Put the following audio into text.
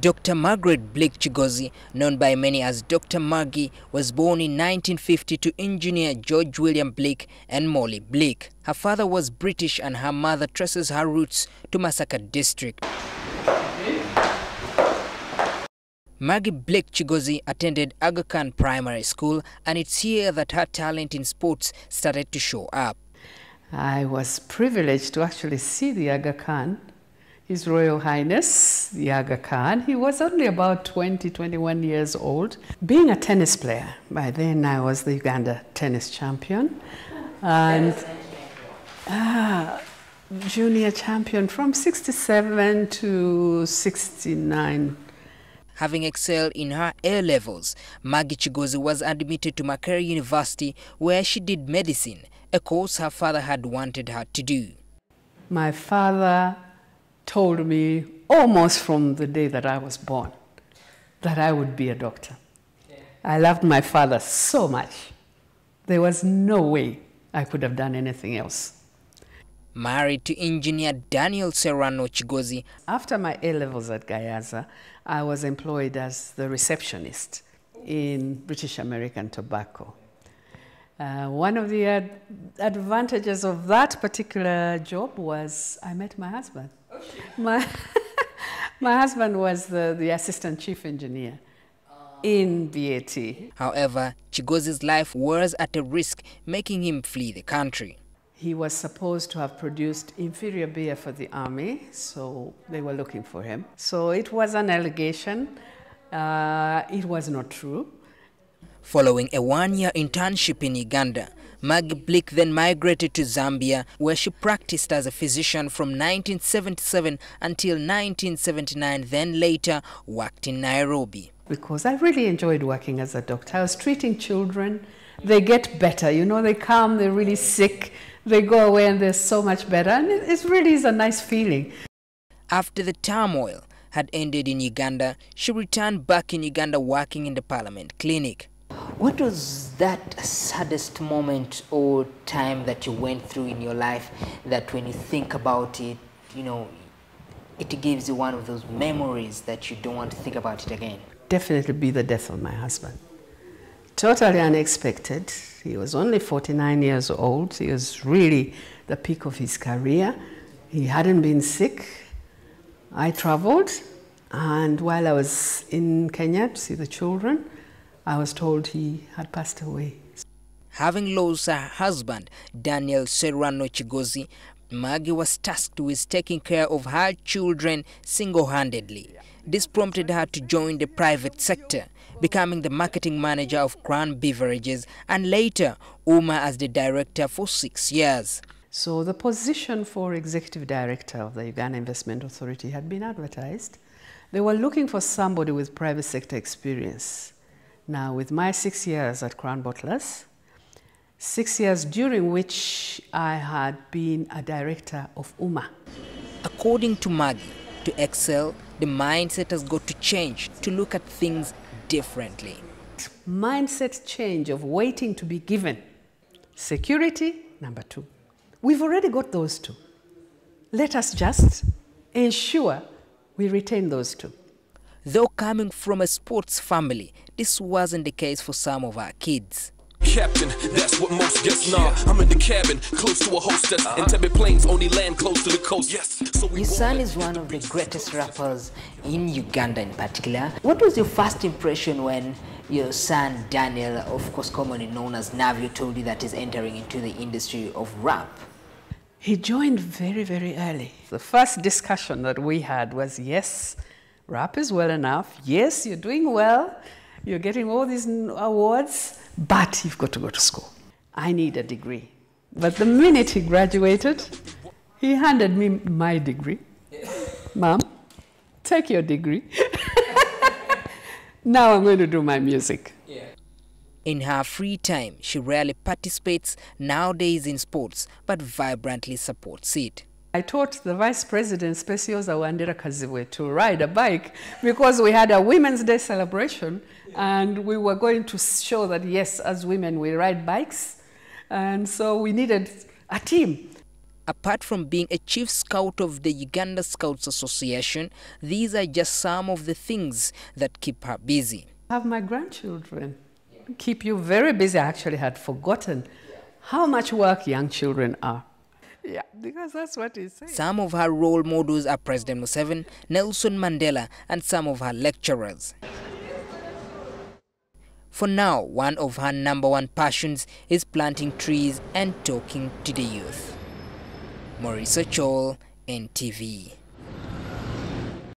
Dr. Margaret Blick Kigozi, known by many as Dr. Maggie, was born in 1950 to engineer George William Blick and Molly Blick. Her father was British and her mother traces her roots to Masaka district. Maggie Blick Kigozi attended Aga Khan Primary School and it's here that her talent in sports started to show up. I was privileged to actually see the Aga Khan, His Royal Highness, the Aga Khan. He was only about 20, 21 years old. Being a tennis player, by then I was the Uganda tennis champion. And ah, junior champion from 67 to 69. Having excelled in her A levels, Maggie Kigozi was admitted to Makerere University where she did medicine, a course her father had wanted her to do. My father told me almost from the day that I was born that I would be a doctor. I loved my father so much. There was no way I could have done anything else. Married to engineer Daniel Serrano Kigozi. After my A levels at Gayaza, I was employed as the receptionist in British American Tobacco. Uh, one of the ad advantages of that particular job was I met my husband. My, my husband was the, the assistant chief engineer in BAT. However, Kigozi's life was at a risk, making him flee the country. He was supposed to have produced inferior beer for the army, so they were looking for him. So it was an allegation. Uh, it was not true. Following a one-year internship in Uganda, Maggie Blick then migrated to Zambia, where she practiced as a physician from 1977 until 1979, then later worked in Nairobi. Because I really enjoyed working as a doctor. I was treating children. They get better, you know, they come, they're really sick, they go away and they're so much better. And it, really is a nice feeling. After the turmoil had ended in Uganda, she returned back in Uganda working in the Parliament Clinic. What was that saddest moment or time that you went through in your life that when you think about it, you know, it gives you one of those memories that you don't want to think about it again? Definitely be the death of my husband. Totally unexpected. He was only 49 years old. He was really the peak of his career. He hadn't been sick. I traveled, and while I was in Kenya to see the children, I was told he had passed away. Having lost her husband, Daniel Serrano Kigozi, Maggie was tasked with taking care of her children single-handedly. This prompted her to join the private sector, becoming the marketing manager of Crown Beverages and later UMA as the director for six years. So the position for executive director of the Uganda Investment Authority had been advertised. They were looking for somebody with private sector experience. Now, with my six years at Crown Bottlers, six years during which I had been a director of UMA. According to Maggie, to excel, the mindset has got to change to look at things differently. Mindset change of waiting to be given. Security, number two. We've already got those two. Let us just ensure we retain those two. Though coming from a sports family, this wasn't the case for some of our kids. Captain, that's what most guess nah. I'm in the cabin, close to a hostess. Uh-huh. Entebbe planes only land close to the coast. Yes. So your son is one of the greatest rappers in Uganda in particular. What was your first impression when your son Daniel, of course commonly known as Navio, told you that he's entering into the industry of rap? He joined very, very early. The first discussion that we had was yes, rap is well enough. Yes, you're doing well. You're getting all these awards, but you've got to go to school. I need a degree. But the minute he graduated, he handed me my degree. Mom, take your degree. now I'm going to do my music. In her free time, she rarely participates nowadays in sports, but vibrantly supports it. I taught the Vice President, Speciosa Wandera Kazibwe, to ride a bike because we had a Women's Day celebration and we were going to show that, yes, as women, we ride bikes. And so we needed a team. Apart from being a chief scout of the Uganda Scouts Association, these are just some of the things that keep her busy. have my grandchildren. Keep you very busy. I actually had forgotten how much work young children are. Yeah, because that's what he said. Some of her role models are President Museveni, Nelson Mandela, and some of her lecturers. For now, one of her number one passions is planting trees and talking to the youth. Maurice Ochol, NTV.